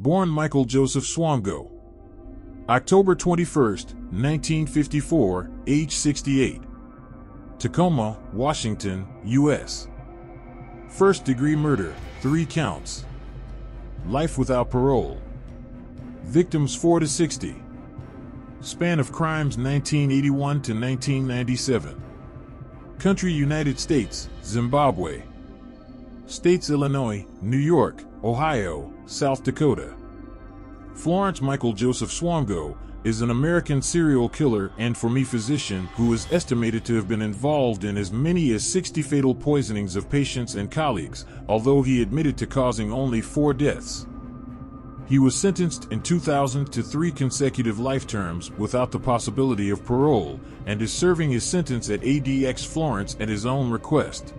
Born Michael Joseph Swango. October 21, 1954, age 68. Tacoma, Washington, U.S. First degree murder, three counts. Life without parole. Victims 4 to 60. Span of crimes 1981 to 1997. Country United States, Zimbabwe. States Illinois, New York, Ohio, South Dakota. Florence Michael Joseph Swango is an American serial killer and for me physician who is estimated to have been involved in as many as 60 fatal poisonings of patients and colleagues, although he admitted to causing only four deaths. He was sentenced in 2000 to three consecutive life terms without the possibility of parole and is serving his sentence at ADX Florence at his own request.